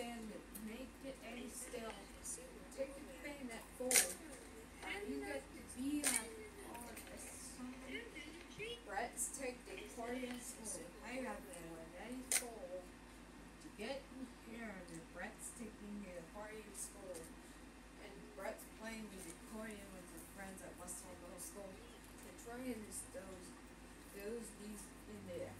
sanded, make it a still. Take the thing that fold. You get to be like. Let's take the accordion school. I got the one that is fold. To get in here, the Brett's taking the accordion school. And Brett's playing the accordion with his friends at Westfield Middle School. The accordion is those, those, these in there.